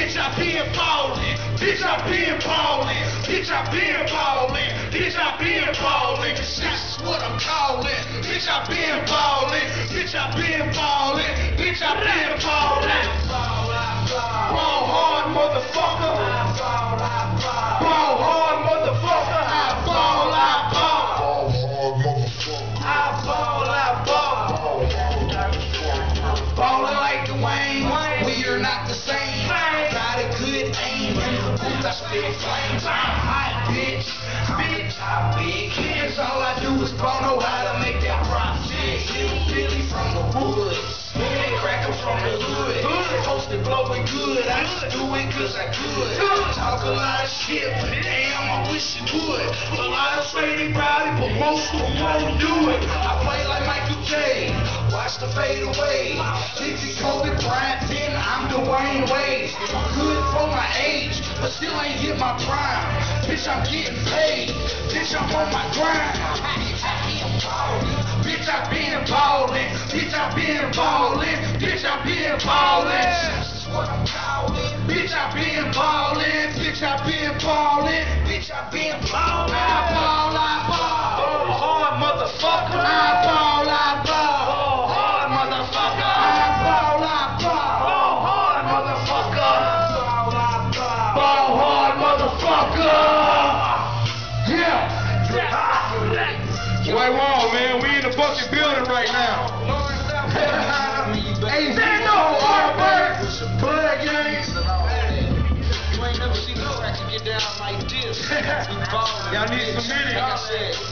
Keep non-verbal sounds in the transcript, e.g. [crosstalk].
Bitch, I been ballin'. Bitch, I been ballin'. Bitch, I been ballin'. Bitch, I been ballin'. This is what I'm callin'. Bitch, I been ballin'. Aim, the spit. Hillbilly from the woods, and cracker from the hood. Posted blowing good, I just do it cause I could. Talk a lot of shit, but damn, I wish it would. A lot of say they but most of them won't do it. I play like Michael J. Watch the fade away. You Kobe Bryant, then I'm Dwyane Wade. Good still ain't hit my prime. Bitch, I'm getting paid. Bitch, I'm on my grind. Bitch, I been ballin'. Bitch, I been ballin'. Bitch, I been ballin'. Is what I'm callin'. Bitch, I been ballin'. Bitch, I been ballin'. Whitewall, man, we in the bucket building right now. [laughs] Hey, stand up, Harvard. Blood gang. You ain't never seen a cracker get down like this. [laughs] Y'all need some minutes.